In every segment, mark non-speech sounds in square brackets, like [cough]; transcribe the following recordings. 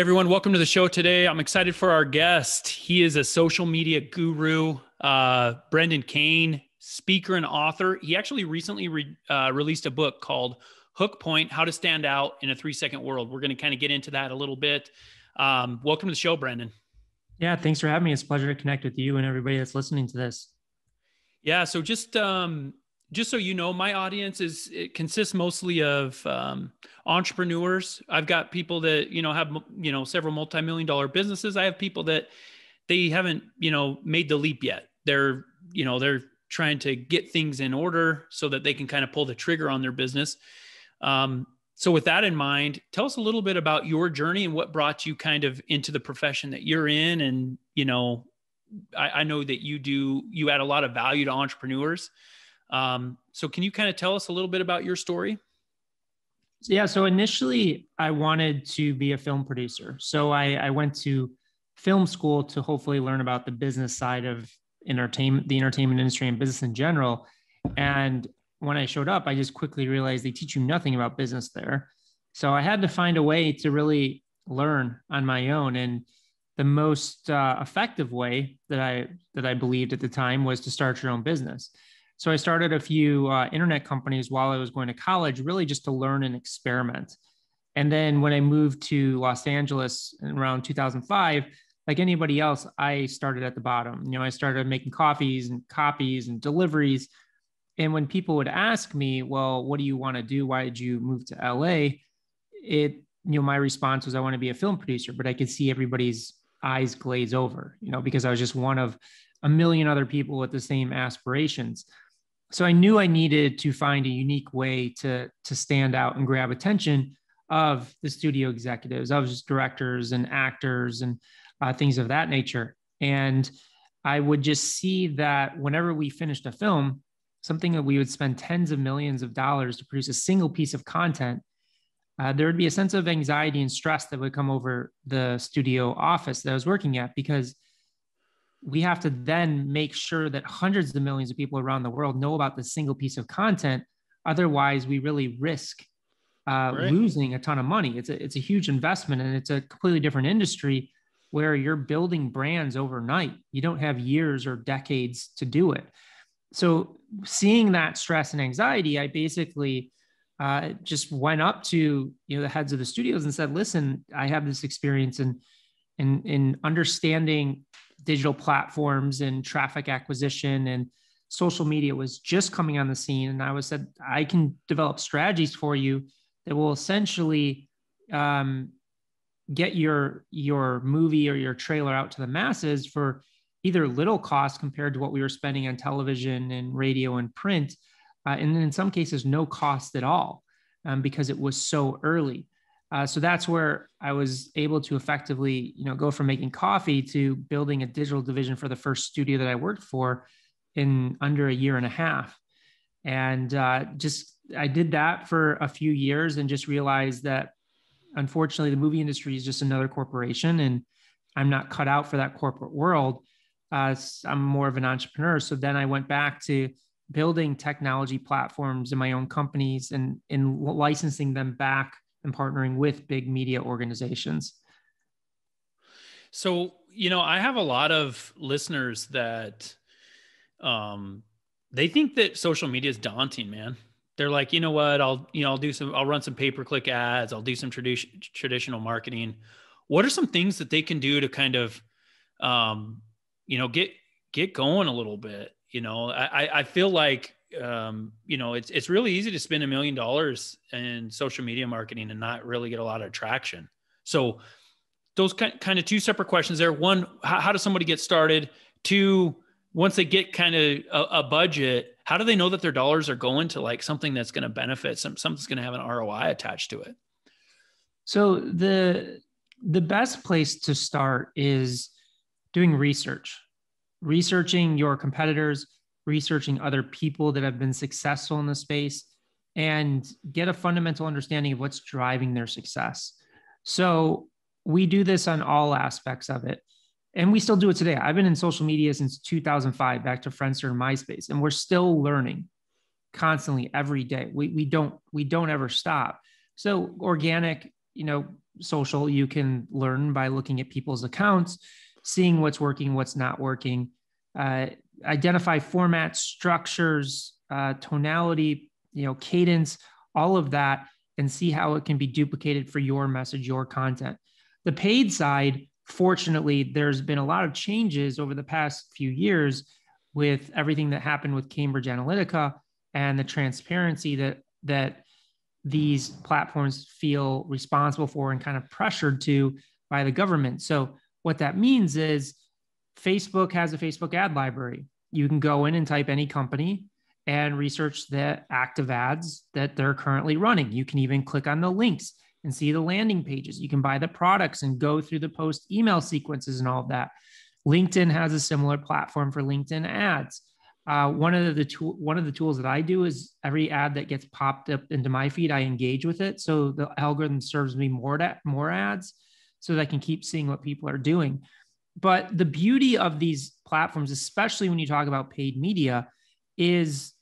everyone, welcome to the show today. I'm excited for our guest. He is a social media guru, uh, Brendan Kane, speaker and author. He actually recently re- uh, released a book called Hook Point How to Stand Out in a Three Second World. We're going to kind of get into that a little bit. Um, welcome to the show, Brendan. Yeah, thanks for having me. It's a pleasure to connect with you and everybody that's listening to this. Yeah, so just um, just so you know, my audience is it consists mostly of um, entrepreneurs. I've got people that you know have you know several multi-million dollar businesses. I have people that they haven't you know made the leap yet. They're you know they're trying to get things in order so that they can kind of pull the trigger on their business. Um, so with that in mind, tell us a little bit about your journey and what brought you kind of into the profession that you're in. And you know, I, I know that you do you add a lot of value to entrepreneurs. Um, so can you kind of tell us a little bit about your story? Yeah. So initially, I wanted to be a film producer. So I, I went to film school to hopefully learn about the business side of entertainment, the entertainment industry, and business in general. And when I showed up, I just quickly realized they teach you nothing about business there. So I had to find a way to really learn on my own. And the most uh, effective way that I that I believed at the time was to start your own business. So I started a few uh, internet companies while I was going to college, really just to learn and experiment. And then when I moved to Los Angeles around 2005, like anybody else, I started at the bottom. You know, I started making coffees and copies and deliveries. And when people would ask me, well, what do you want to do? Why did you move to LA? It, you know, my response was, I want to be a film producer, but I could see everybody's eyes glaze over, you know, because I was just one of a million other people with the same aspirations so I knew I needed to find a unique way to to stand out and grab attention of the studio executives, of just directors and actors and uh, things of that nature. And I would just see that whenever we finished a film, something that we would spend tens of millions of dollars to produce a single piece of content, uh, there would be a sense of anxiety and stress that would come over the studio office that I was working at because we have to then make sure that hundreds of millions of people around the world know about this single piece of content. Otherwise, we really risk uh, right. losing a ton of money. It's a it's a huge investment, and it's a completely different industry where you're building brands overnight. You don't have years or decades to do it. So, seeing that stress and anxiety, I basically uh, just went up to you know the heads of the studios and said, "Listen, I have this experience in in in understanding digital platforms and traffic acquisition and social media was just coming on the scene. And i was said i can develop strategies for you that will essentially um, get your your movie or your trailer out to the masses for either little cost compared to what we were spending on television and radio and print uh, and in some cases no cost at all um, because it was so early uh, so that's where I was able to effectively, you know, go from making coffee to building a digital division for the first studio that I worked for in under a year and a half. And uh, just I did that for a few years and just realized that unfortunately the movie industry is just another corporation and I'm not cut out for that corporate world. Uh, I'm more of an entrepreneur. So then I went back to building technology platforms in my own companies and in licensing them back and partnering with big media organizations. So, you know, I have a lot of listeners that um they think that social media is daunting, man. They're like, you know what, I'll, you know, I'll do some, I'll run some pay per click ads, I'll do some tradition, traditional marketing. What are some things that they can do to kind of, um, you know, get get going a little bit? You know, I I feel like um, you know, it's it's really easy to spend a million dollars in social media marketing and not really get a lot of traction. So those kind kind of two separate questions there. One, how, how does somebody get started? Two, once they get kind of a, a, budget, how do they know that their dollars are going to like something that's going to benefit some something's going to have an ROI attached to it? So the the best place to start is doing research, researching your competitors, researching other people that have been successful in the space and get a fundamental understanding of what's driving their success. So we do this on all aspects of it. And we still do it today. I've been in social media since 2005, back to Friendster and MySpace, and we're still learning constantly every day. We, we don't we don't ever stop. So organic you know, social, you can learn by looking at people's accounts, seeing what's working, what's not working, uh, identify formats, structures, uh, tonality, you know, cadence, all of that, and see how it can be duplicated for your message, your content. The paid side, fortunately, there's been a lot of changes over the past few years with everything that happened with Cambridge Analytica and the transparency that that these platforms feel responsible for and kind of pressured to by the government. So what that means is Facebook has a Facebook ad library. You can go in and type any company and research the active ads that they're currently running. You can even click on the links and see the landing pages. You can buy the products and go through the post email sequences and all of that. LinkedIn has a similar platform for LinkedIn ads. Uh, one of the tool, one of the tools that I do is every ad that gets popped up into my feed, I engage with it. So the algorithm serves me more more ads, so that I can keep seeing what people are doing. But the beauty of these platforms, especially when you talk about paid media, is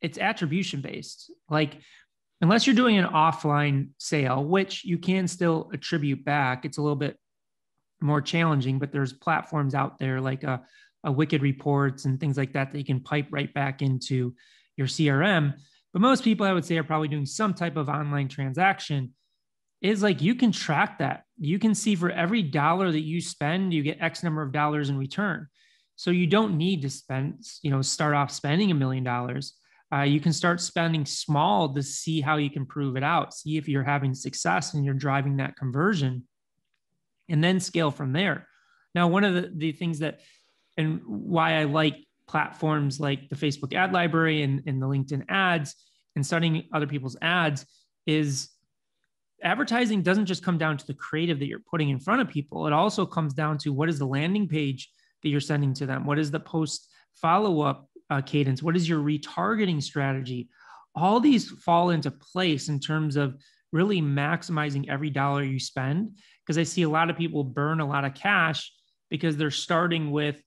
it's attribution based. Like unless you're doing an offline sale, which you can still attribute back, it's a little bit more challenging, but there's platforms out there like a, a Wicked Reports and things like that that you can pipe right back into your CRM. But most people, I would say, are probably doing some type of online transaction. Is like you can track that. You can see for every dollar that you spend, you get X number of dollars in return. So you don't need to spend, you know, start off spending a million dollars. Uh, you can start spending small to see how you can prove it out, see if you're having success and you're driving that conversion, and then scale from there. Now, one of the, the things that, and why I like platforms like the Facebook ad library and, and the LinkedIn ads and studying other people's ads is advertising doesn't just come down to the creative that you're putting in front of people. It also comes down to what is the landing page that you're sending to them? What is the post follow up uh, cadence? What is your retargeting strategy? All these fall into place in terms of really maximizing every dollar you spend. Because I see a lot of people burn a lot of cash because they're starting with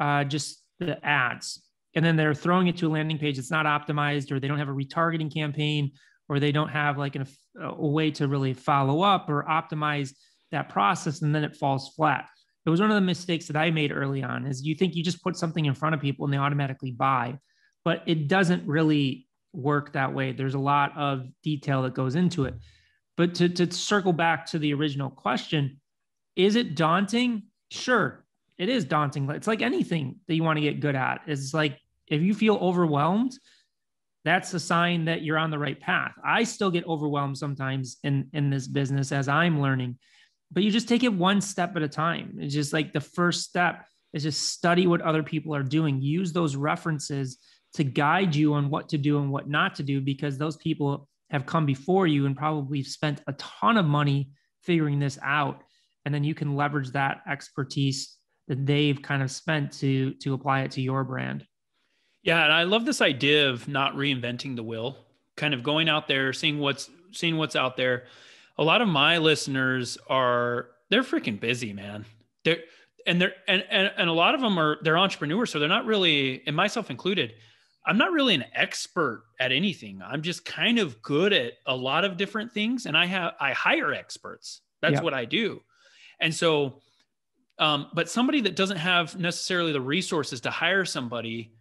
uh, just the ads and then they're throwing it to a landing page that's not optimized or they don't have a retargeting campaign or they don't have like an, a way to really follow up or optimize that process and then it falls flat it was one of the mistakes that I made early on is you think you just put something in front of people and they automatically buy, but it doesn't really work that way. There's a lot of detail that goes into it. But to, to circle back to the original question, is it daunting? Sure, it is daunting. It's like anything that you want to get good at. It's like if you feel overwhelmed, that's a sign that you're on the right path. I still get overwhelmed sometimes in in this business as I'm learning but you just take it one step at a time. It's just like the first step is just study what other people are doing, use those references to guide you on what to do and what not to do, because those people have come before you and probably spent a ton of money figuring this out. And then you can leverage that expertise that they've kind of spent to to apply it to your brand. Yeah, and I love this idea of not reinventing the wheel, kind of going out there, seeing what's seeing what's out there a lot of my listeners are they're freaking busy, man. They're and they're and, and and a lot of them are they're entrepreneurs, so they're not really, and myself included, I'm not really an expert at anything. I'm just kind of good at a lot of different things, and I have I hire experts. That's what I do, and so, um, but somebody that doesn't have necessarily the resources to hire somebody,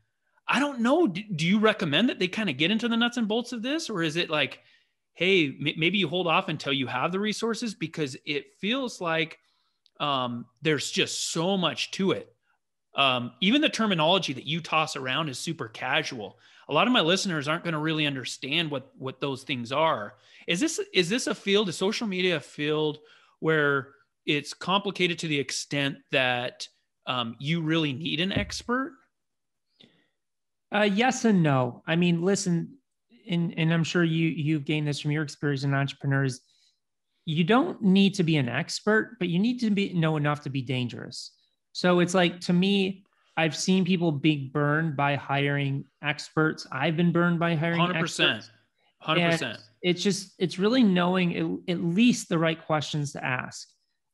I don't know. Do, do you recommend that they kind of get into the nuts and bolts of this, or is it like? hey, m- maybe you hold off until you have the resources because it feels like um, there's just so much to it. Um, even the terminology that you toss around is super casual. A lot of my listeners aren't going to really understand what what those things are. Is this is this a field, a social media field, where it's complicated to the extent that um, you really need an expert? Uh, yes and no. I mean, listen, and, and I'm sure you you've gained this from your experience in entrepreneurs. You don't need to be an expert, but you need to be know enough to be dangerous. So it's like to me, I've seen people be burned by hiring experts. I've been burned by hiring 100%. Experts. 100%. it's just, it's really knowing at least the right questions to ask.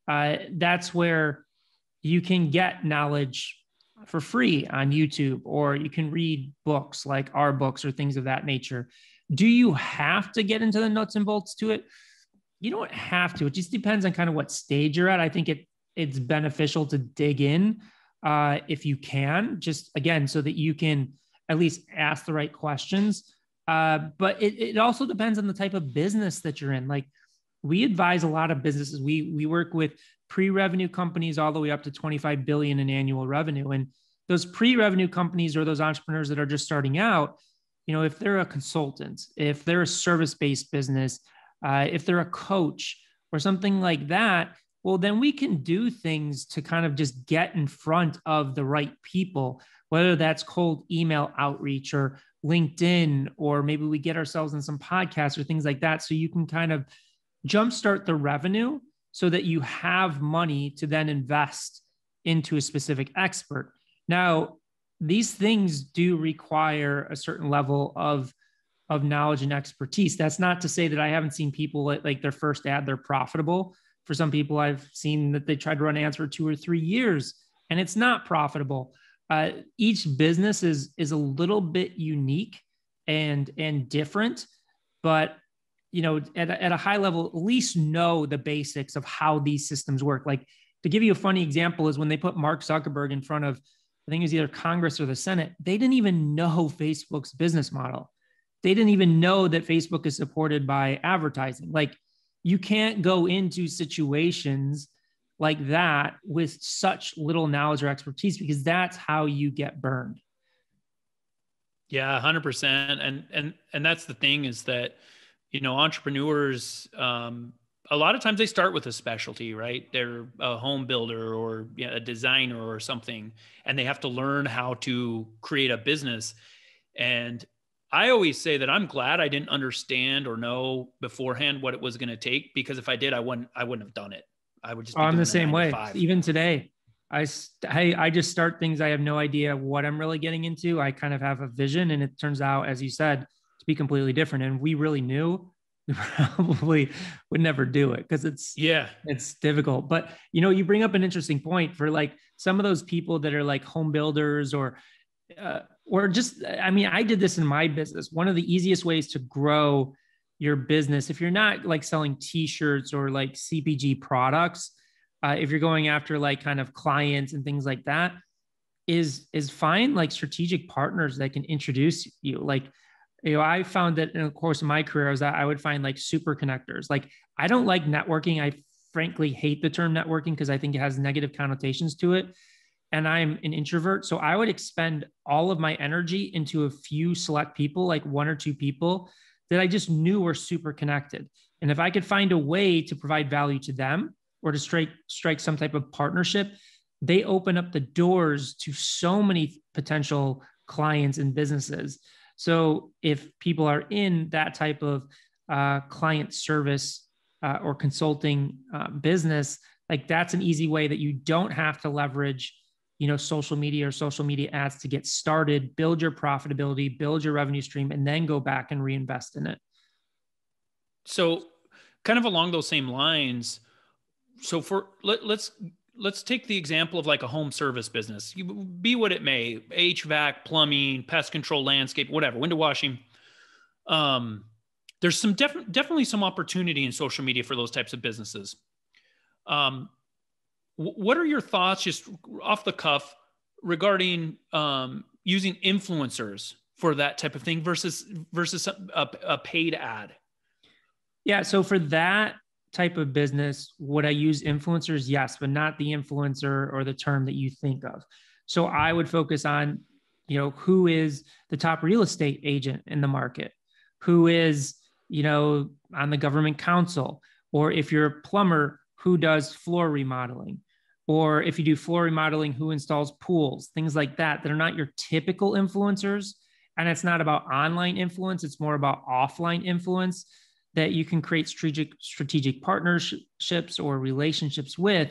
Uh, that's where you can get knowledge for free on YouTube, or you can read books like our books or things of that nature. Do you have to get into the nuts and bolts to it? you don't have to. It just depends on kind of what stage you're at. I think it it's beneficial to dig in uh, if you can, just again, so that you can at least ask the right questions. Uh, but it, it also depends on the type of business that you're in. Like we advise a lot of businesses. We we work with pre-revenue companies all the way up to 25 billion in annual revenue. And those pre-revenue companies or those entrepreneurs that are just starting out, you know, if they're a consultant, if they're a service-based business, uh, if they're a coach or something like that, well, then we can do things to kind of just get in front of the right people, whether that's cold email outreach or LinkedIn, or maybe we get ourselves in some podcasts or things like that. So you can kind of jumpstart the revenue so that you have money to then invest into a specific expert. Now, these things do require a certain level of of knowledge and expertise. That's not to say that I haven't seen people like, like their first ad, they're profitable. For some people, I've seen that they tried to run ads for two or three years and it's not profitable. Uh, each business is is a little bit unique and and different, but you know, at a, at a high level, at least know the basics of how these systems work. Like to give you a funny example is when they put Mark Zuckerberg in front of, I think it was either Congress or the Senate, they didn't even know Facebook's business model. They didn't even know that Facebook is supported by advertising. Like you can't go into situations like that with such little knowledge or expertise because that's how you get burned. Yeah, 100%. And and and that's the thing is that you know, entrepreneurs, um, a lot of times they start with a specialty, right? They're a home builder or you know, a designer or something, and they have to learn how to create a business. And I always say that I'm glad I didn't understand or know beforehand what it was going to take because if I did, I wouldn't I wouldn't have done it. I would just. I'm the same way. Even today, I, I I just start things I have no idea what I'm really getting into. I kind of have a vision, and it turns out, as you said, be completely different. And we really knew we [laughs] probably would never do it because it's yeah. it's difficult. But you know you bring up an interesting point for like some of those people that are like home builders or uh, or just i mean i did this in my business. One of the easiest ways to grow your business if you're not like selling t-shirts or like cpg products uh, if you're going after like kind of clients and things like that is is find like strategic partners that can introduce you. Like you know, I found that in the course of my career is that I would find like super connectors. Like I don't like networking. I frankly hate the term networking because I think it has negative connotations to it. And I'm an introvert. So I would expend all of my energy into a few select people, like one or two people that I just knew were super connected. And if I could find a way to provide value to them or to strike strike some type of partnership, they open up the doors to so many potential clients and businesses so if people are in that type of uh, client service uh, or consulting uh, business, like that's an easy way that you don't have to leverage, you know, social media or social media ads to get started, build your profitability, build your revenue stream, and then go back and reinvest in it. So, kind of along those same lines, so for let, let's let's take the example of like a home service business. You be what it may, HVAC, plumbing, pest control, landscape, whatever, window washing. Um, there's some def- definitely some opportunity in social media for those types of businesses. Um, w- what are your thoughts, just off the cuff, regarding um, using influencers for that type of thing versus versus a, a paid ad? Yeah, so for that, type of business, would I use influencers? Yes, but not the influencer or the term that you think of. So I would focus on, you know, who is the top real estate agent in the market? Who is, you know, on the government council? Or if you're a plumber, who does floor remodeling? Or if you do floor remodeling, who installs pools? Things like that that are not your typical influencers. And it's not about online influence, it's more about offline influence that you can create strategic strategic partnerships or relationships with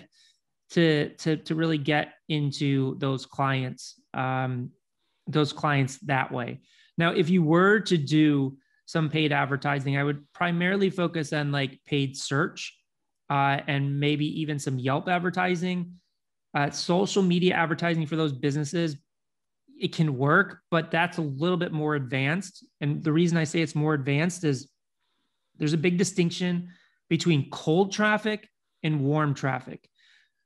to to to really get into those clients um, those clients that way. Now, if you were to do some paid advertising, I would primarily focus on like paid search uh, and maybe even some Yelp advertising. Uh, social media advertising for those businesses, it can work, but that's a little bit more advanced. And the reason I say it's more advanced is there's a big distinction between cold traffic and warm traffic.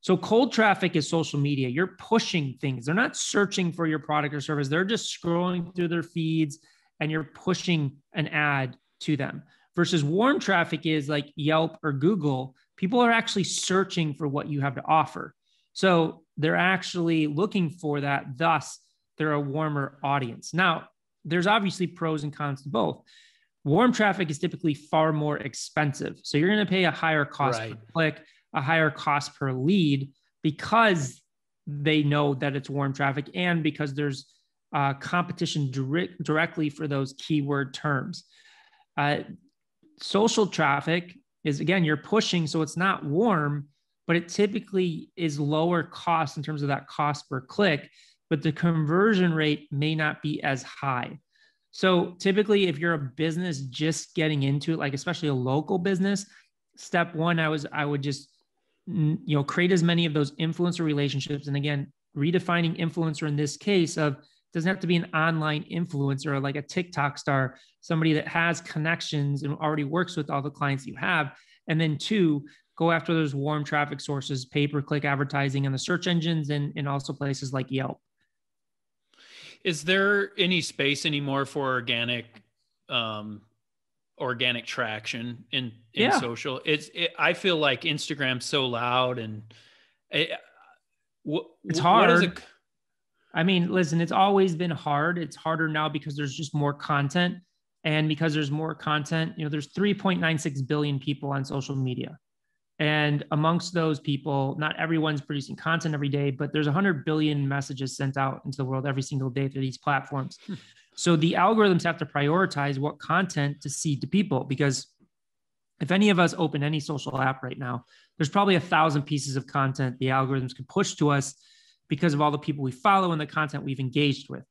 So, cold traffic is social media. You're pushing things. They're not searching for your product or service. They're just scrolling through their feeds and you're pushing an ad to them. Versus warm traffic is like Yelp or Google. People are actually searching for what you have to offer. So, they're actually looking for that. Thus, they're a warmer audience. Now, there's obviously pros and cons to both. Warm traffic is typically far more expensive. So you're going to pay a higher cost right. per click, a higher cost per lead because they know that it's warm traffic and because there's uh, competition direct, directly for those keyword terms. Uh, social traffic is again, you're pushing, so it's not warm, but it typically is lower cost in terms of that cost per click, but the conversion rate may not be as high. So typically, if you're a business just getting into it, like especially a local business, step one, I was I would just you know create as many of those influencer relationships. And again, redefining influencer in this case of doesn't have to be an online influencer like a TikTok star, somebody that has connections and already works with all the clients you have. And then two, go after those warm traffic sources, pay per click advertising on the search engines and, and also places like Yelp. Is there any space anymore for organic, um, organic traction in, in yeah. social? It's, it, I feel like Instagram's so loud and it, what, it's hard. It, I mean, listen, it's always been hard. It's harder now because there's just more content. And because there's more content, you know, there's 3.96 billion people on social media. And amongst those people, not everyone's producing content every day, but there's 100 billion messages sent out into the world every single day through these platforms. Hmm. so the algorithms have to prioritize what content to seed to people because if any of us open any social app right now, there's probably a thousand pieces of content the algorithms can push to us because of all the people we follow and the content we've engaged with.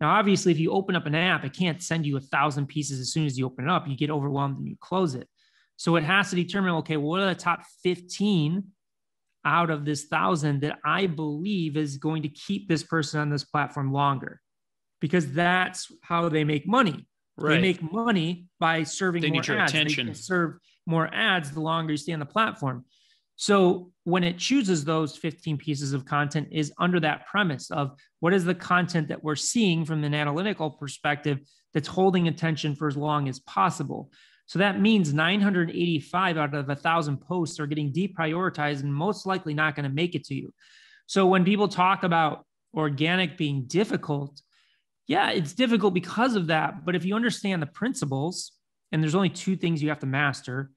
Now, obviously, if you open up an app, it can't send you a thousand pieces as soon as you open it up. You get overwhelmed and you close it. So it has to determine okay, what are the top 15 out of this thousand that I believe is going to keep this person on this platform longer? Because that's how they make money. Right. They make money by serving they more need your ads. Attention. They serve more ads the longer you stay on the platform. So when it chooses those 15 pieces of content is under that premise of what is the content that we're seeing from an analytical perspective that's holding attention for as long as possible. So that means 985 out of a thousand posts are getting deprioritized and most likely not going to make it to you. So when people talk about organic being difficult, yeah, it's difficult because of that. But if you understand the principles, and there's only two things you have to master,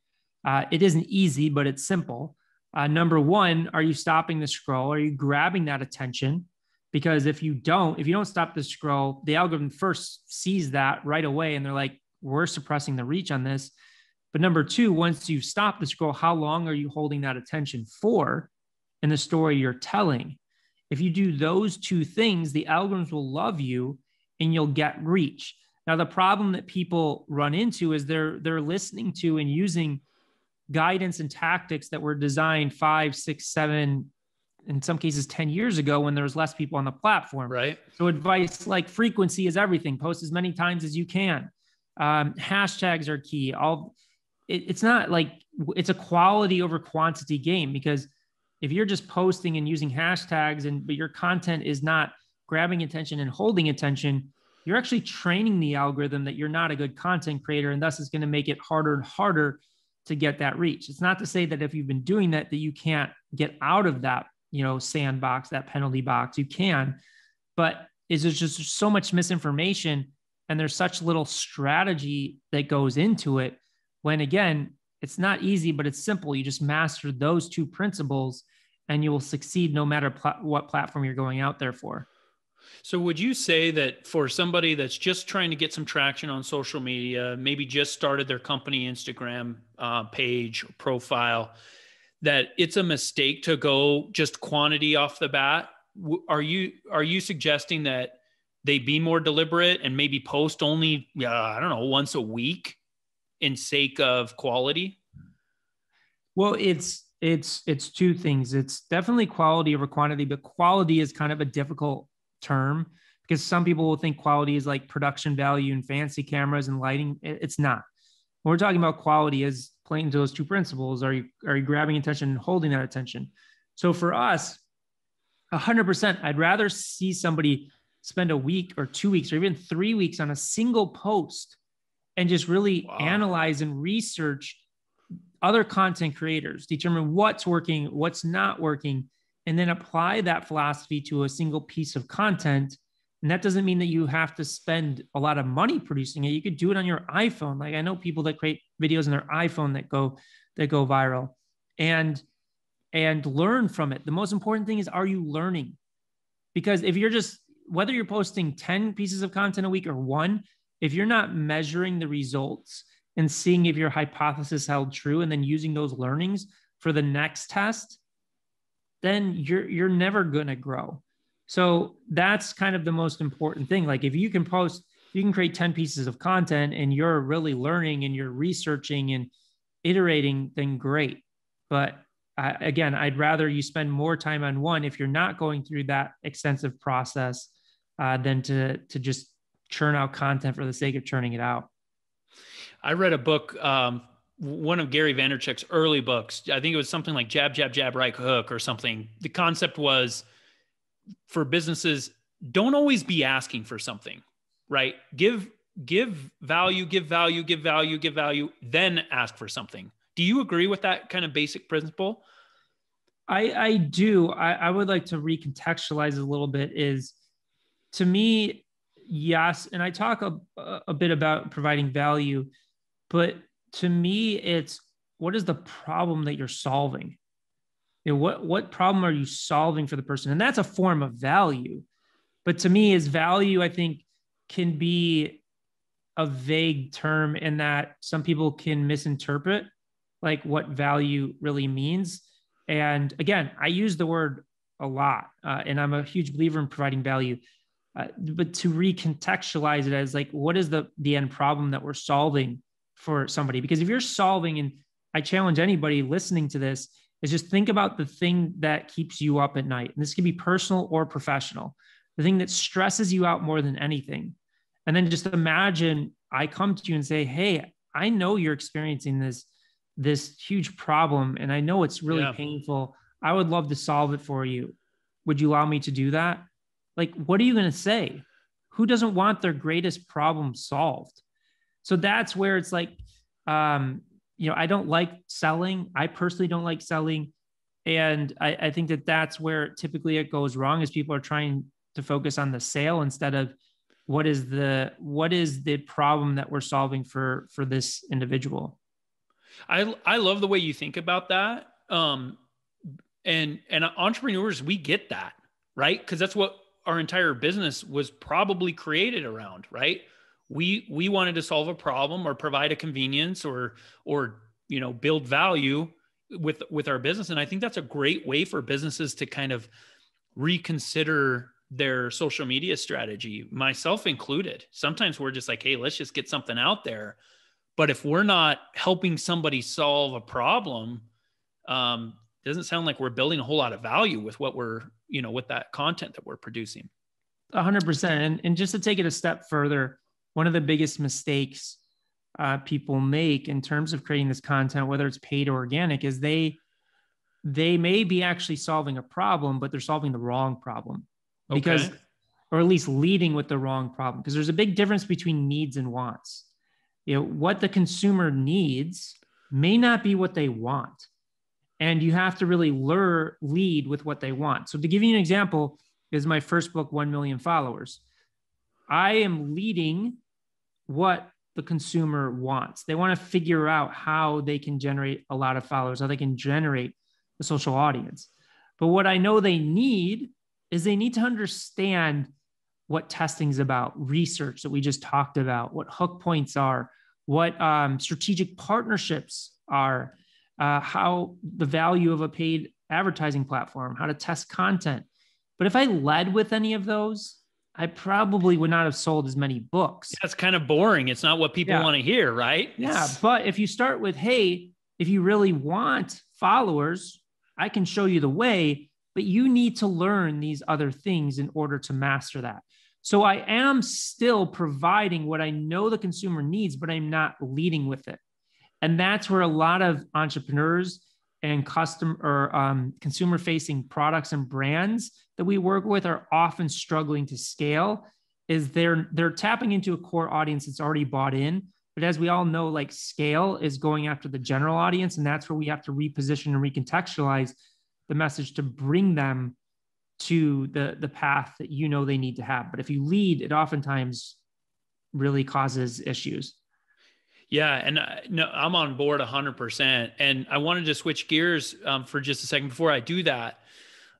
uh, it isn't easy, but it's simple. Uh, number one, are you stopping the scroll? Are you grabbing that attention? Because if you don't, if you don't stop the scroll, the algorithm first sees that right away and they're like, we're suppressing the reach on this. But number two, once you stop the scroll, how long are you holding that attention for in the story you're telling? If you do those two things, the algorithms will love you and you'll get reach. Now, the problem that people run into is they're they're listening to and using guidance and tactics that were designed five, six, seven, in some cases 10 years ago when there was less people on the platform. Right. So advice like frequency is everything. Post as many times as you can. Um, hashtags are key. All it, it's not like it's a quality over quantity game because if you're just posting and using hashtags and but your content is not grabbing attention and holding attention, you're actually training the algorithm that you're not a good content creator, and thus it's going to make it harder and harder to get that reach. It's not to say that if you've been doing that that you can't get out of that, you know, sandbox, that penalty box. You can, but is there's just so much misinformation and there's such little strategy that goes into it when again it's not easy but it's simple. You just master those two principles and you will succeed no matter pl- what platform you're going out there for. So would you say that for somebody that's just trying to get some traction on social media maybe just started their company instagram uh, page profile that it's a mistake to go just quantity off the bat? Are you are you suggesting that they be more deliberate and maybe post only uh, i don't know once a week in sake of quality well it's it's it's two things it's definitely quality over quantity but quality is kind of a difficult term because some people will think quality is like production value and fancy cameras and lighting it's not when we're talking about quality is playing to those two principles? Are you are you grabbing attention and holding that attention? So for us, 100%, I'd rather see somebody spend a week or two weeks or even three weeks on a single post and just really wow. analyze and research other content creators, determine what's working, what's not working, and then apply that philosophy to a single piece of content. And that doesn't mean that you have to spend a lot of money producing it. You could do it on your iPhone. Like I know people that create videos on their iPhone that go that go viral and and learn from it. The most important thing is are you learning? Because if you're just whether you're posting 10 pieces of content a week or one, if you're not measuring the results and seeing if your hypothesis held true and then using those learnings for the next test, then you're you're never going to grow. So that's kind of the most important thing. Like if you can post, you can create 10 pieces of content and you're really learning and you're researching and iterating, then great. But again, I'd rather you spend more time on one if you're not going through that extensive process uh, than to to just churn out content for the sake of churning it out. I read a book, um, one of Gary Vaynerchuk's early books. I think it was something like Jab, Jab, Jab, Right Hook or something. The concept was for businesses, don't always be asking for something, right? Give give value, give value, give value, give value, then ask for something. Do you agree with that kind of basic principle? I, I do. I, I would like to recontextualize a little bit. Is to me, yes, and I talk a, a bit about providing value, but to me, it's what is the problem that you're solving? You know, what what problem are you solving for the person? And that's a form of value. But to me, is value, I think, can be a vague term in that some people can misinterpret like what value really means. And again, I use the word a lot, uh, and I'm a huge believer in providing value. Uh, but to recontextualize it as like what is the the end problem that we're solving for somebody? Because if you're solving and i challenge anybody listening to this is just think about the thing that keeps you up at night. And this can be personal or professional. The thing that stresses you out more than anything. And then just imagine i come to you and say hey i know you're experiencing this this huge problem and i know it's really yeah. painful. I would love to solve it for you. Would you allow me to do that like what are you going to say? Who doesn't want their greatest problem solved? So that's where it's like um you know i don't like selling. I personally don't like selling. And I, I think that that's where typically it goes wrong is people are trying to focus on the sale instead of what is the what is the problem that we're solving for for this individual. I i love the way you think about that. Um and and entrepreneurs we get that right? Because that's what our entire business was probably created around, right? We we wanted to solve a problem or provide a convenience or or you know build value with with our business and I think that's a great way for businesses to kind of reconsider their social media strategy, myself included. Sometimes we're just like, hey, let's just get something out there. But if we're not helping somebody solve a problem, um, doesn't sound like we're building a whole lot of value with what we're you know with that content that we're producing. 100% and, and just to take it a step further one of the biggest mistakes uh, people make in terms of creating this content whether it's paid or organic is they they may be actually solving a problem but they're solving the wrong problem. Because okay. or at least leading with the wrong problem. Because there's a big difference between needs and wants. You know what the consumer needs may not be what they want and you have to really lure lead with what they want. So to give you an example, is my first book 1 million followers. I am leading what the consumer wants. They want to figure out how they can generate a lot of followers, how they can generate a social audience. But what I know they need is they need to understand what testing is about, research that we just talked about, what hook points are, what um, strategic partnerships are, uh, how the value of a paid advertising platform, how to test content. But if I led with any of those, I probably would not have sold as many books. That's kind of boring. It's not what people yeah. want to hear, right? Yeah. It's... But if you start with, hey, if you really want followers, I can show you the way, but you need to learn these other things in order to master that. So I am still providing what I know the consumer needs, but I'm not leading with it. And that's where a lot of entrepreneurs and custom or um, consumer facing products and brands that we work with are often struggling to scale is they're they're tapping into a core audience that's already bought in. But as we all know like scale is going after the general audience and that's where we have to reposition and recontextualize the message to bring them to the the path that you know they need to have. But if you lead it oftentimes really causes issues yeah, and I, no, I'm on board 100%. And I wanted to switch gears um, for just a second before I do that.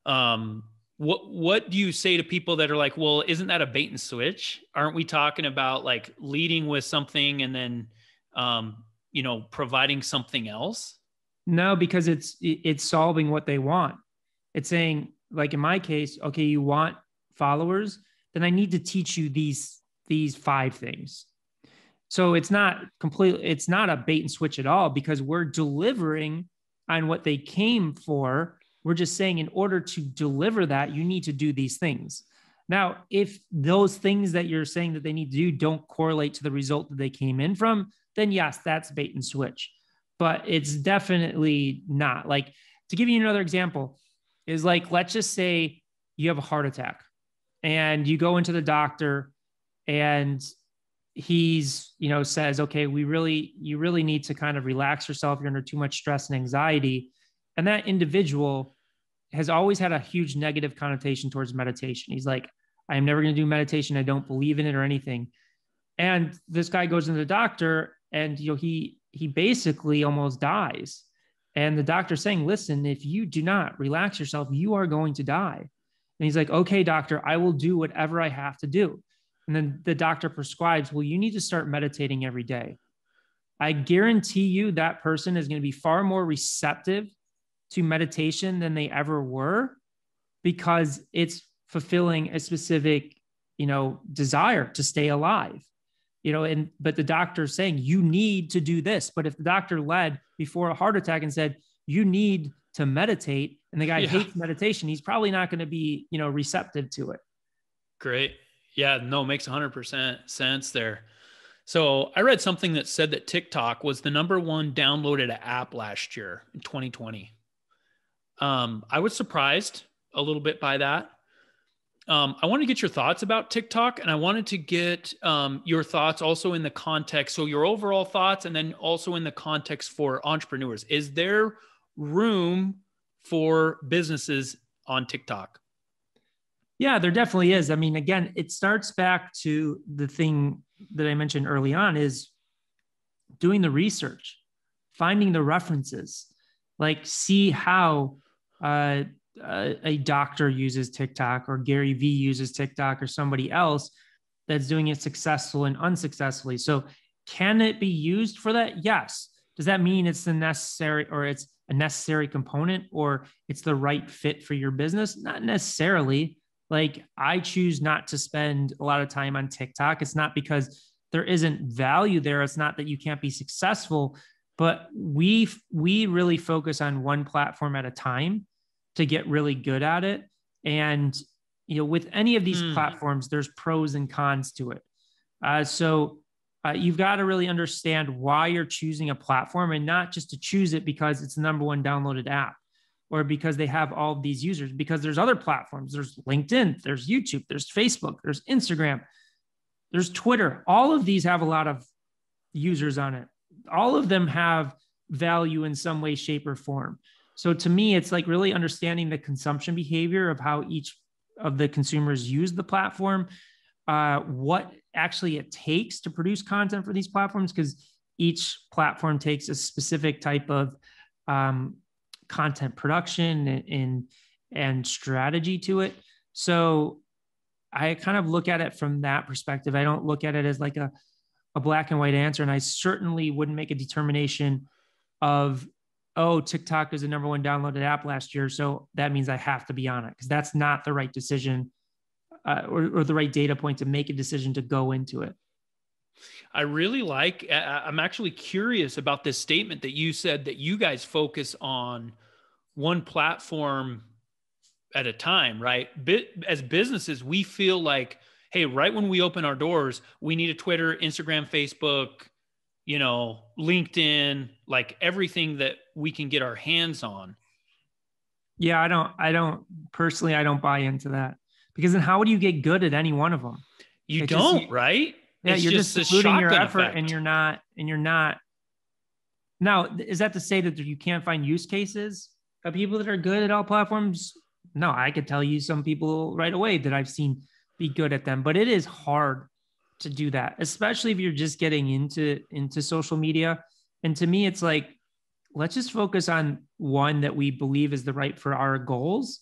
Um, what what do you say to people that are like, well, isn't that a bait and switch? Aren't we talking about like leading with something and then, um, you know, providing something else? No, because it's it's solving what they want. It's saying, like in my case, okay, you want followers, then I need to teach you these these five things so it's not completely, it's not a bait and switch at all because we're delivering on what they came for. We're just saying, in order to deliver that, you need to do these things. Now, if those things that you're saying that they need to do don't correlate to the result that they came in from, then yes, that's bait and switch. But it's definitely not. Like to give you another example, is like, let's just say you have a heart attack and you go into the doctor and he's you know says okay we really you really need to kind of relax yourself. You're under too much stress and anxiety. And that individual has always had a huge negative connotation towards meditation. He's like i am never going to do meditation. I don't believe in it or anything. And this guy goes to the doctor and you know he he basically almost dies. And the doctor's saying listen if you do not relax yourself you are going to die. And he's like okay doctor i will do whatever i have to do and then the doctor prescribes, well, you need to start meditating every day. I guarantee you that person is going to be far more receptive to meditation than they ever were because it's fulfilling a specific, you know, desire to stay alive. You know, and but the doctor's saying you need to do this. But if the doctor led before a heart attack and said, you need to meditate, and the guy yeah. hates meditation, he's probably not going to be, you know, receptive to it. Great. Yeah, no, makes 100% sense there. So I read something that said that TikTok was the number one downloaded app last year in 2020. Um, I was surprised a little bit by that. Um, I want to get your thoughts about TikTok, and I wanted to get um, your thoughts also in the context. So, your overall thoughts, and then also in the context for entrepreneurs. Is there room for businesses on TikTok? Yeah, there definitely is. I mean, again, it starts back to the thing that I mentioned early on is doing the research, finding the references, like see how uh, a doctor uses TikTok or Gary Vee uses TikTok or somebody else that's doing it successful and unsuccessfully. So, can it be used for that? Yes. Does that mean it's the necessary or it's a necessary component or it's the right fit for your business? Not necessarily. Like I choose not to spend a lot of time on TikTok. It's not because there isn't value there. It's not that you can't be successful, but we we really focus on one platform at a time to get really good at it. And you know, with any of these mm. platforms, there's pros and cons to it. Uh, so uh, you've got to really understand why you're choosing a platform and not just to choose it because it's the number one downloaded app or because they have all these users because there's other platforms. There's linkedin there's youtube there's facebook there's instagram there's twitter. All of these have a lot of users on it. All of them have value in some way shape or form. So to me it's like really understanding the consumption behavior of how each of the consumers use the platform uh, what actually it takes to produce content for these platforms because each platform takes a specific type of um, content production and, and, and strategy to it. So I kind of look at it from that perspective. I don't look at it as like a, a black and white answer. And I certainly wouldn't make a determination of, oh, TikTok is the number one downloaded app last year. So that means I have to be on it because that's not the right decision uh, or, or the right data point to make a decision to go into it. I really like, I'm actually curious about this statement that you said that you guys focus on one platform at a time, right? As businesses, we feel like, hey, right when we open our doors, we need a Twitter, Instagram, Facebook, you know, LinkedIn, like everything that we can get our hands on. Yeah, I don't, I don't personally, I don't buy into that because then how would you get good at any one of them? You it don't, just, right? Yeah, it's you're just, just diluting your effort effect. and you're not, and you're not. Now, is that to say that you can't find use cases of people that are good at all platforms? No, I could tell you some people right away that I've seen be good at them, but it is hard to do that, especially if you're just getting into into social media. And to me, it's like, let's just focus on one that we believe is the right for our goals,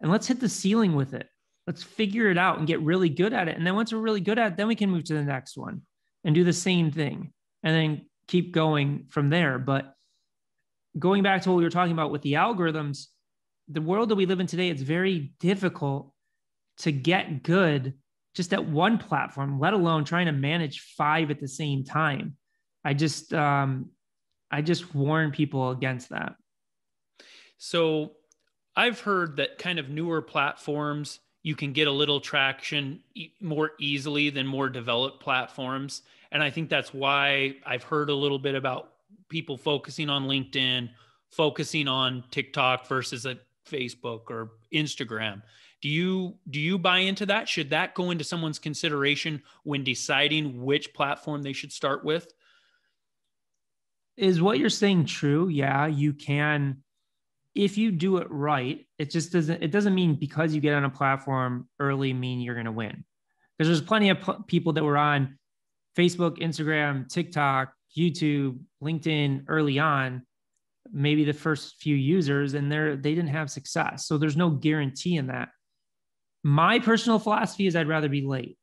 and let's hit the ceiling with it. Let's figure it out and get really good at it. And then once we're really good at it, then we can move to the next one and do the same thing, and then keep going from there. But going back to what we were talking about with the algorithms, the world that we live in today, it's very difficult to get good just at one platform, let alone trying to manage five at the same time. I just um, I just warn people against that. So I've heard that kind of newer platforms you can get a little traction more easily than more developed platforms, and I think that's why I've heard a little bit about people focusing on LinkedIn, focusing on TikTok versus a Facebook or Instagram do you do you buy into that? Should that go into someone's consideration when deciding which platform they should start with? Is what you're saying true? Yeah, you can if you do it right, it just doesn't it doesn't mean because you get on a platform early mean you're going to win. Because there's plenty of p- people that were on Facebook, Instagram, TikTok, YouTube, LinkedIn early on, maybe the first few users and they're they didn't have success. So there's no guarantee in that. My personal philosophy is I'd rather be late.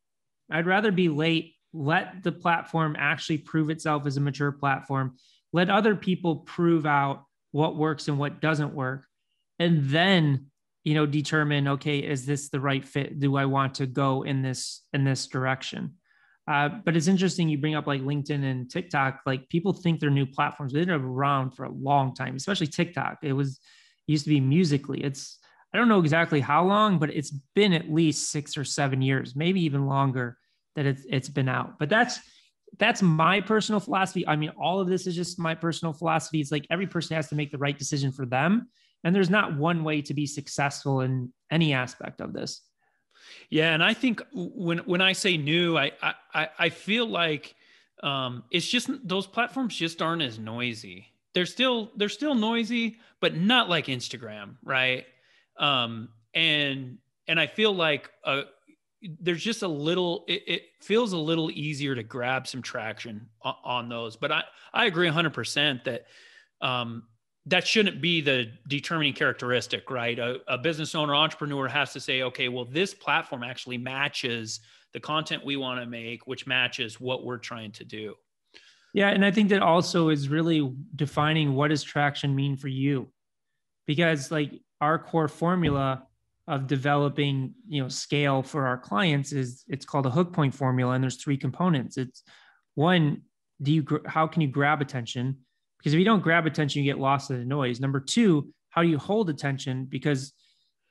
I'd rather be late, let the platform actually prove itself as a mature platform, let other people prove out what works and what doesn't work. And then, you know, determine, okay, is this the right fit? Do I want to go in this in this direction? Uh, but it's interesting you bring up like LinkedIn and TikTok. Like people think they're new platforms. They've been around for a long time, especially TikTok. It was used to be Musical.ly. It's I don't know exactly how long, but it's been at least six or seven years, maybe even longer that it's it's been out. But that's that's my personal philosophy. I mean, all of this is just my personal philosophy. It's like every person has to make the right decision for them. And there's not one way to be successful in any aspect of this. Yeah. And I think when when I say new, I I I feel like um, it's just those platforms just aren't as noisy. They're still they're still noisy, but not like Instagram, right? um, and and I feel like uh, there's just a little. It, it, feels a little easier to grab some traction on, those. But I I agree 100 percent that um, that shouldn't be the determining characteristic, right? A, a, business owner, entrepreneur has to say, okay, well, this platform actually matches the content we want to make, which matches what we're trying to do. Yeah. And I think that also is really defining what does traction mean for you? Because, like, our core formula of developing you know scale for our clients is it's called a hook point formula and there's three components. It's one do you how can you grab attention? Because if you don't grab attention you get lost in the noise. Number two how do you hold attention? Because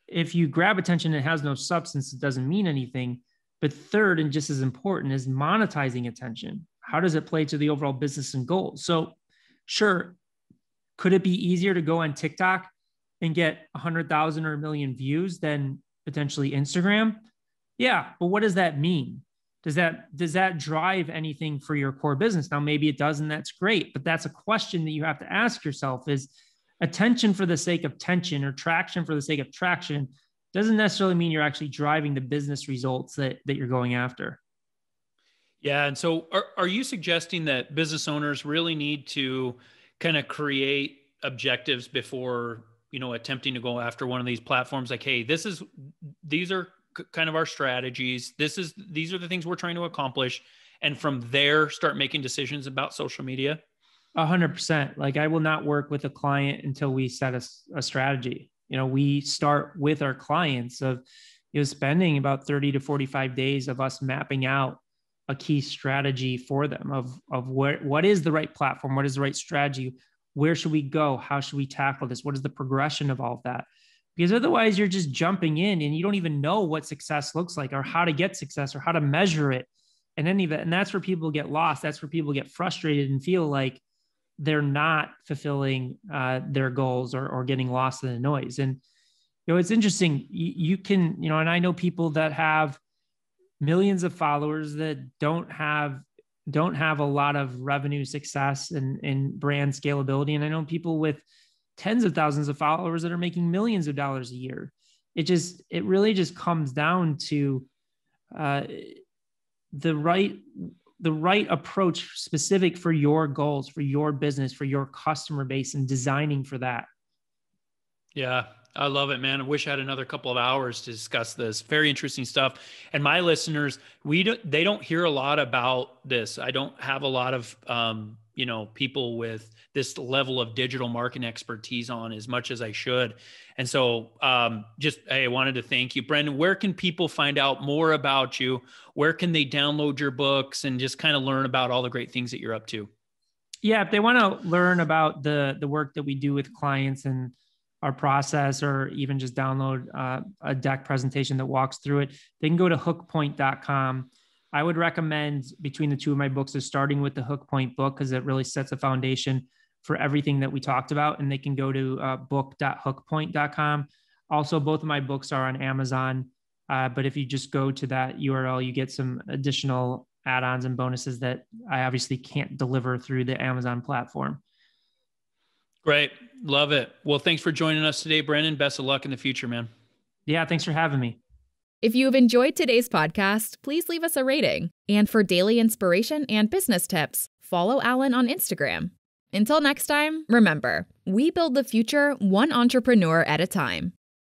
if you grab attention it has no substance it doesn't mean anything. But third and just as important is monetizing attention. How does it play to the overall business and goals? So sure could it be easier to go on tiktok and get 100,000 or a million views than potentially Instagram. Yeah, but what does that mean? Does that does that drive anything for your core business? Now maybe it does and that's great, but that's a question that you have to ask yourself is attention for the sake of tension or traction for the sake of traction doesn't necessarily mean you're actually driving the business results that that you're going after. Yeah, and so are, are you suggesting that business owners really need to kind of create objectives before you know attempting to go after one of these platforms like hey this is these are kind of our strategies. This is these are the things we're trying to accomplish. And from there start making decisions about social media. A hundred percent. Like i will not work with a client until we set a, a strategy. You know we start with our clients of you know spending about 30 to 45 days of us mapping out a key strategy for them of of where what is the right platform? What is the right strategy where should we go? How should we tackle this? What is the progression of all of that? Because otherwise, you're just jumping in and you don't even know what success looks like or how to get success or how to measure it. and any of it. And that's where people get lost. That's where people get frustrated and feel like they're not fulfilling uh, their goals or, or getting lost in the noise. And, you know, it's interesting. You, you can, you know, and I know people that have millions of followers that don't have don't have a lot of revenue success and, and brand scalability. And I know people with tens of thousands of followers that are making millions of dollars a year. It just, it really just comes down to uh, the right the right approach specific for your goals for your business for your customer base and designing for that yeah I love it, man. I wish I had another couple of hours to discuss this. Very interesting stuff. And my listeners, we do, they don't hear a lot about this. I don't have a lot of um, you know people with this level of digital marketing expertise on as much as I should. And so, um, just hey, I wanted to thank you, Brendan. Where can people find out more about you? Where can they download your books and just kind of learn about all the great things that you're up to? Yeah, if they want to learn about the the work that we do with clients and our process or even just download uh, a deck presentation that walks through it, they can go to hookpoint.com. I would recommend between the two of my books is starting with the Hook Point book because it really sets a foundation for everything that we talked about. And they can go to uh, book.hookpoint.com. Also, both of my books are on Amazon. Uh, but if you just go to that URL, you get some additional add ons and bonuses that I obviously can't deliver through the Amazon platform. Great. Love it. Well, thanks for joining us today, Brendan. Best of luck in the future, man. Yeah, thanks for having me. If you have enjoyed today's podcast, please leave us a rating. And for daily inspiration and business tips, follow Allan on Instagram. Until next time, remember, we build the future one entrepreneur at a time.